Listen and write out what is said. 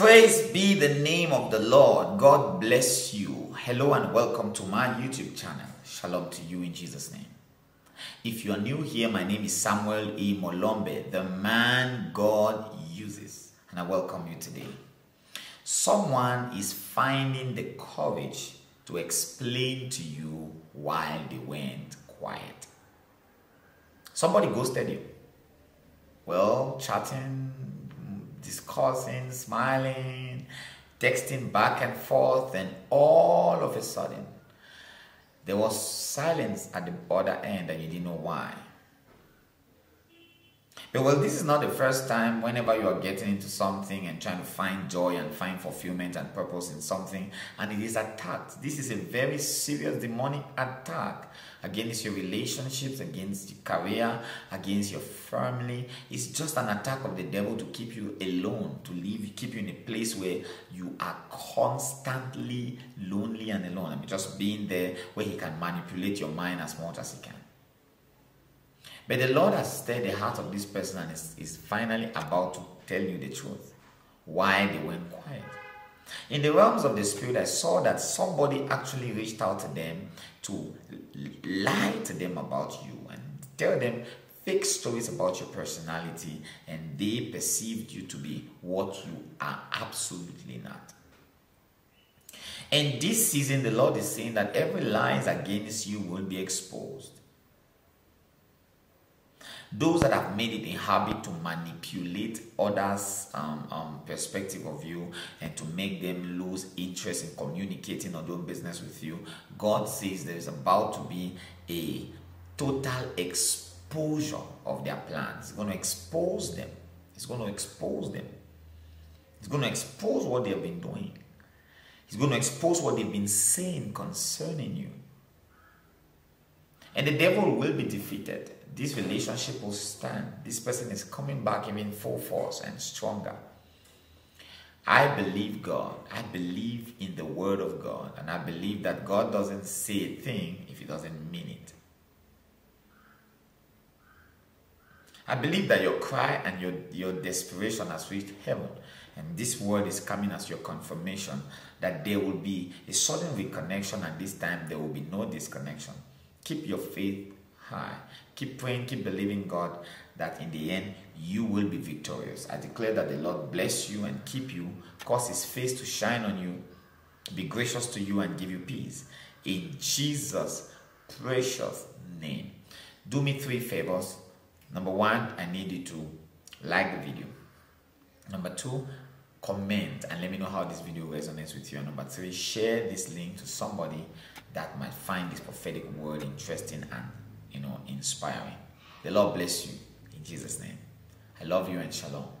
Praise be the name of the Lord. God bless you. Hello and welcome to my YouTube channel. Shalom to you in Jesus' name. If you are new here, my name is Samuel E. Molombe, the man God uses, and I welcome you today. Someone is finding the courage to explain to you while they went quiet. Somebody ghosted you. Well, chatting, discussing, smiling, texting back and forth, and all of a sudden, there was silence at the other end, and you didn't know why. But well, this is not the first time whenever you are getting into something and trying to find joy and find fulfillment and purpose in something, and it is attacked. This is a very serious demonic attack against your relationships, against your career, against your family. It's just an attack of the devil to keep you alone, to leave, keep you in a place where you are constantly lonely and alone. I mean, just being there where he can manipulate your mind as much as he can. But the Lord has stirred the heart of this person and is, is finally about to tell you the truth. Why they went quiet. In the realms of the spirit, I saw that somebody actually reached out to them to lie to them about you and tell them fake stories about your personality, and they perceived you to be what you are absolutely not. And this season, the Lord is saying that every lies against you will be exposed. Those that have made it a habit to manipulate others' um, um, perspective of you and to make them lose interest in communicating or doing business with you, God says there is about to be a total exposure of their plans. It's going to expose them. It's going to expose them. It's going to expose what they have been doing. He's going to expose what they've been saying concerning you. And the devil will be defeated this relationship will stand. This person is coming back even full force and stronger. I believe God. I believe in the word of God. And I believe that God doesn't say a thing if he doesn't mean it. I believe that your cry and your, your desperation has reached heaven. And this word is coming as your confirmation that there will be a sudden reconnection, and this time there will be no disconnection. Keep your faith high. Keep praying, keep believing God that in the end you will be victorious. I declare that the Lord bless you and keep you, cause his face to shine on you, be gracious to you and give you peace. In Jesus' precious name. Do me three favors. Number one, I need you to like the video. Number two, comment and let me know how this video resonates with you. And number three, share this link to somebody that might find this prophetic word interesting and you know, inspiring. The Lord bless you in Jesus' name. I love you and shalom.